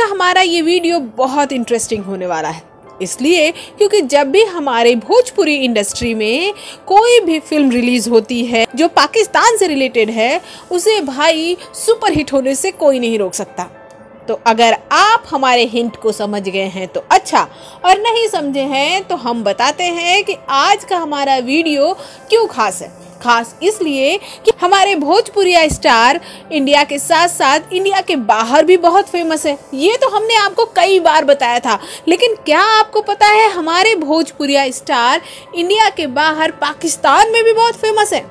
का हमारा ये वीडियो बहुत इंटरेस्टिंग होने वाला है। इसलिए, क्योंकि जब भी हमारे भोजपुरी इंडस्ट्री में कोई भी फ़िल्म रिलीज़ होती है, जो पाकिस्तान से रिलेटेड है, उसे भाई सुपर हिट होने से कोई नहीं रोक सकता। तो अगर आप हमारे हिंट को समझ गए हैं तो अच्छा। और नहीं समझे हैं तो हम बताते हैं कि आज का हमारा वीडियो क्यों खास है। खास इसलिए कि हमारे भोजपुरिया स्टार इंडिया के साथ साथ इंडिया के बाहर भी बहुत फ़ेमस है। ये तो हमने आपको कई बार बताया था। लेकिन क्या आपको पता है, हमारे भोजपुरिया स्टार इंडिया के बाहर पाकिस्तान में भी बहुत फ़ेमस है?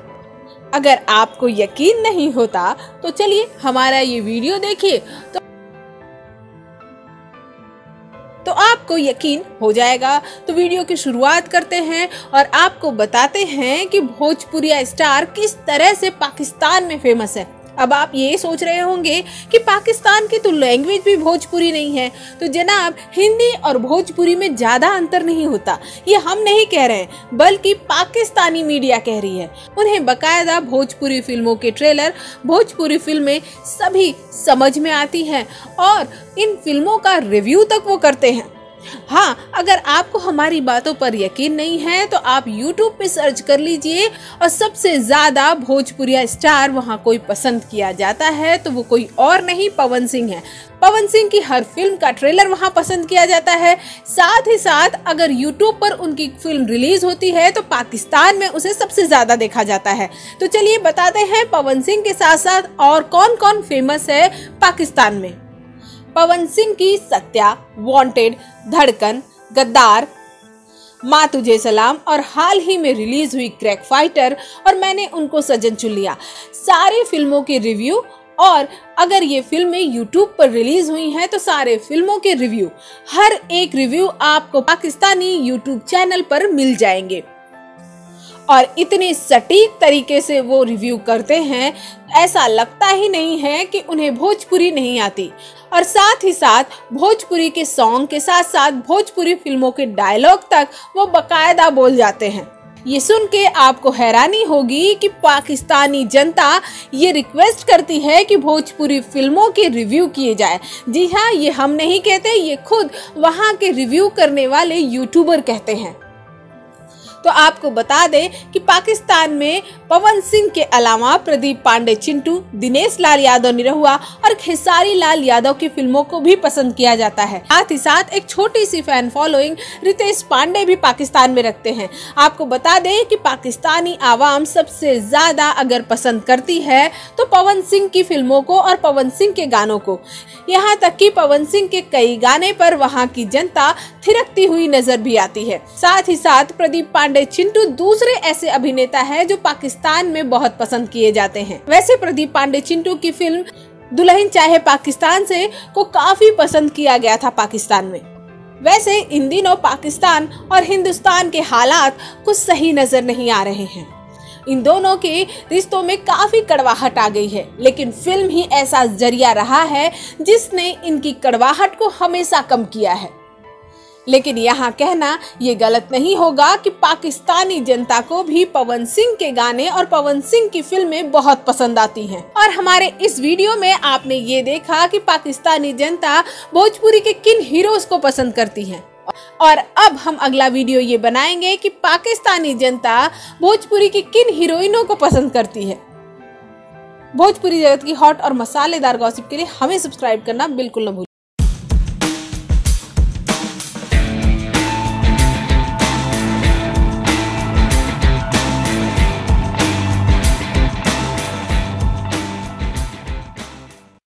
अगर आपको यकीन नहीं होता तो चलिए हमारा ये वीडियो देखिए। तो तो आपको यकीन हो जाएगा। तो वीडियो की शुरुआत करते हैं और आपको बताते हैं कि भोजपुरिया स्टार किस तरह से पाकिस्तान में फ़ेमस है। अब आप ये सोच रहे होंगे कि पाकिस्तान की तो लैंग्वेज भी भोजपुरी नहीं है। तो जनाब, हिंदी और भोजपुरी में ज़्यादा अंतर नहीं होता। ये हम नहीं कह रहे हैं, बल्कि पाकिस्तानी मीडिया कह रही है। उन्हें बकायदा भोजपुरी फ़िल्मों के ट्रेलर, भोजपुरी फ़िल्में सभी समझ में आती हैं और इन फ़िल्मों का रिव्यू तक वो करते हैं। हाँ अगर आपको हमारी बातों पर यकीन नहीं है तो आप YouTube पे सर्च कर लीजिए और सबसे ज़्यादा भोजपुरिया स्टार वहाँ कोई पसंद किया जाता है तो वो कोई और नहीं, पवन सिंह है। पवन सिंह की हर फ़िल्म का ट्रेलर वहाँ पसंद किया जाता है। साथ ही साथ, अगर YouTube पर उनकी फ़िल्म रिलीज़ होती है तो पाकिस्तान में उसे सबसे ज़्यादा देखा जाता है। तो चलिए बताते हैं पवन सिंह के साथ साथ और कौन कौन फ़ेमस है पाकिस्तान में। पवन सिंह की सत्या वांटेड धड़कन, गद्दार। माँ तुझे सलाम, और हाल ही में रिलीज़ हुई क्रैक फाइटर, और मैंने उनको सजन चुन लिया। सारी फ़िल्मों के रिव्यू, और अगर ये फ़िल्में YouTube पर रिलीज़ हुई हैं तो सारे फ़िल्मों के रिव्यू। हर एक रिव्यू आपको पाकिस्तानी YouTube चैनल पर मिल जाएँगे। और इतने सटीक तरीके से वो रिव्यू करते हैं, ऐसा लगता ही नहीं है कि उन्हें भोजपुरी नहीं आती। और साथ ही साथ, भोजपुरी के सॉन्ग के साथ साथ, भोजपुरी फ़िल्मों के डायलॉग तक वो बकायदा बोल जाते हैं। ये सुन के आपको हैरानी होगी कि पाकिस्तानी जनता ये रिक्वेस्ट करती है कि भोजपुरी फ़िल्मों के रिव्यू किए जाए। जी हाँ ये हम नहीं कहते, ये खुद वहाँ के रिव्यू करने वाले यूट्यूबर कहते हैं। तो आपको बता दें कि पाकिस्तान में पवन सिंह के अलावा प्रदीप पांडे, चिंटू, दिनेश लाल यादव निरहुआ और खेसारी लाल यादव की फ़िल्मों को भी पसंद किया जाता है। साथ ही साथ एक छोटी सी फ़ैन फॉलोइंग रितेश पांडे भी पाकिस्तान में रखते हैं। आपको बता दें कि पाकिस्तानी आवाम सबसे ज़्यादा अगर पसंद करती है तो पवन सिंह की फ़िल्मों को और पवन सिंह के गानों को। यहाँ तक कि पवन सिंह के कई गाने पर वहाँ की जनता थिरकती हुई नज़र भी आती है। साथ ही साथ प्रदीप पांडे चिंटू दूसरे ऐसे अभिनेता है जो पाकिस्तान में बहुत पसंद किए जाते हैं। वैसे प्रदीप पांडे चिंटू की फ़िल्म दुल्हन चाहे पाकिस्तान से को काफ़ी पसंद किया गया था पाकिस्तान में। वैसे इन दिनों पाकिस्तान और हिंदुस्तान के हालात कुछ सही नज़र नहीं आ रहे हैं। इन दोनों के रिश्तों में काफ़ी कड़वाहट आ गई है। लेकिन फ़िल्म ही ऐसा ज़रिया रहा है जिसने इनकी कड़वाहट को हमेशा कम किया है। लेकिन यहाँ कहना ये गलत नहीं होगा कि पाकिस्तानी जनता को भी पवन सिंह के गाने और पवन सिंह की फ़िल्में बहुत पसंद आती हैं। और हमारे इस वीडियो में आपने ये देखा कि पाकिस्तानी जनता भोजपुरी के किन हीरोज को पसंद करती है। और अब हम अगला वीडियो ये बनाएँगे कि पाकिस्तानी जनता भोजपुरी की किन हीरोइनों को पसंद करती है। भोजपुरी जगत की हॉट और मसालेदार गॉसिप के लिए हमें सब्सक्राइब करना बिल्कुल न भूलें